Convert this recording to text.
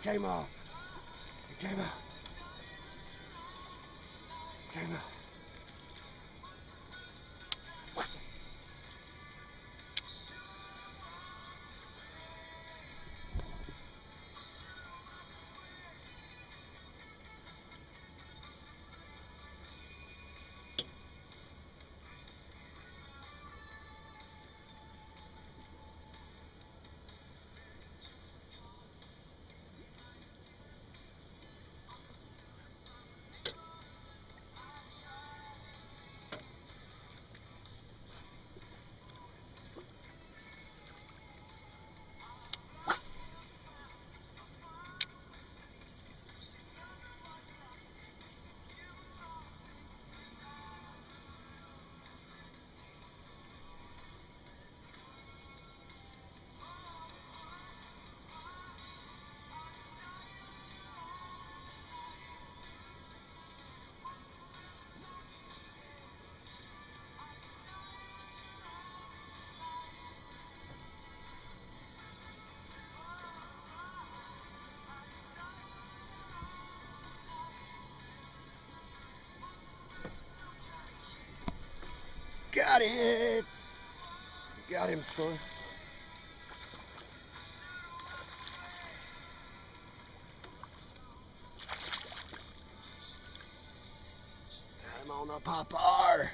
it came off. It came out. It came out. Got it! Got him, son. I'm on the popper.